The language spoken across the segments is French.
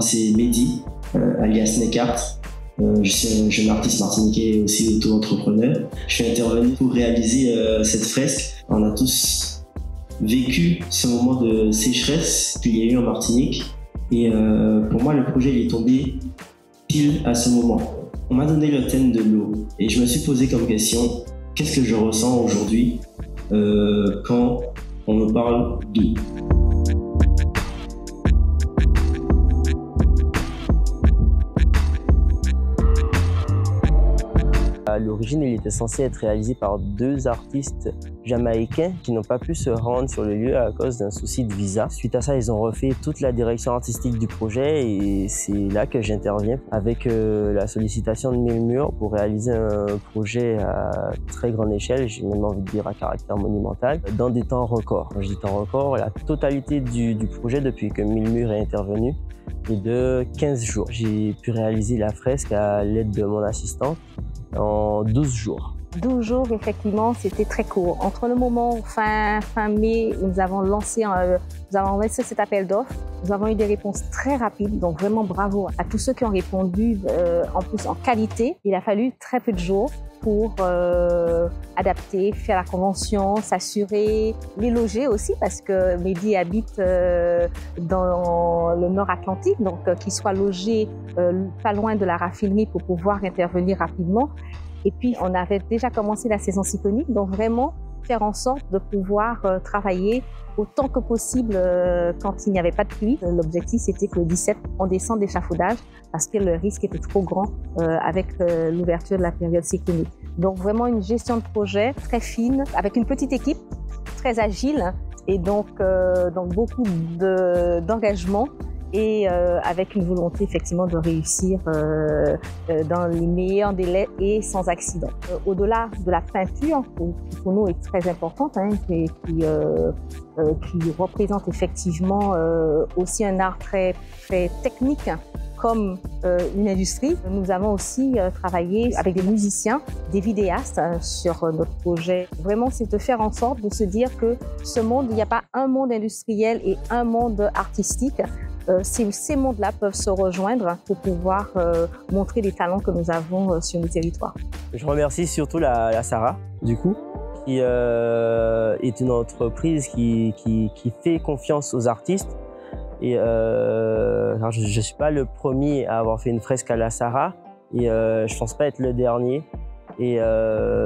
C'est Mehdi, alias Nekart. je suis un jeune artiste martiniquais aussi auto-entrepreneur. Je suis intervenu pour réaliser cette fresque. On a tous vécu ce moment de sécheresse qu'il y a eu en Martinique. Et pour moi, le projet est tombé pile à ce moment. On m'a donné le thème de l'eau et je me suis posé comme question qu'est-ce que je ressens aujourd'hui euh, quand on me parle d'eau? L'origine, il était censé être réalisé par deux artistes jamaïcains qui n'ont pas pu se rendre sur le lieu à cause d'un souci de visa. Suite à ça, ils ont refait toute la direction artistique du projet et c'est là que j'interviens avec euh, la sollicitation de Milmur pour réaliser un projet à très grande échelle, j'ai même envie de dire à caractère monumental, dans des temps records. Quand je dis temps record, la totalité du, du projet depuis que Milmur est intervenu est de 15 jours. J'ai pu réaliser la fresque à l'aide de mon assistante en 12 jours. 12 jours, effectivement, c'était très court. Entre le moment fin, fin mai où nous avons lancé, euh, nous avons lancé cet appel d'offres, nous avons eu des réponses très rapides. Donc vraiment bravo à tous ceux qui ont répondu, euh, en plus en qualité. Il a fallu très peu de jours pour euh, adapter, faire la convention, s'assurer, les loger aussi parce que Mehdi habite euh, dans le nord Atlantique, donc euh, qu'il soit logé pas loin de la raffinerie pour pouvoir intervenir rapidement. Et puis on avait déjà commencé la saison cyclonique, donc vraiment faire en sorte de pouvoir euh, travailler autant que possible euh, quand il n'y avait pas de pluie. L'objectif, c'était que le 17, on descende d'échafaudage parce que le risque était trop grand euh, avec l'ouverture de la période cyclonique. Donc vraiment une gestion de projet très fine, avec une petite équipe très agile et donc, donc beaucoup d'engagement et euh, avec une volonté effectivement de réussir euh, euh, dans les meilleurs délais et sans accident. Au-delà de la peinture, qui pour nous est très importante, hein, qui, représente effectivement aussi un art très, très technique comme une industrie. Nous avons aussi travaillé avec des musiciens, des vidéastes sur notre projet. Vraiment, c'est de faire en sorte de se dire que ce monde, il n'y a pas un monde industriel et un monde artistique. Euh, ces, mondes-là peuvent se rejoindre pour pouvoir euh, montrer les talents que nous avons euh, sur nos territoires. Je remercie surtout la, Sarah, du coup, qui est une entreprise qui, fait confiance aux artistes. Et je ne suis pas le premier à avoir fait une fresque à la Sarah, et je ne pense pas être le dernier. Et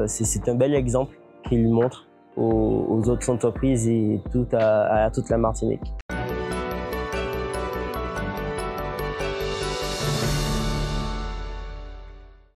c'est un bel exemple qu'il montre aux, autres entreprises et à toute la Martinique.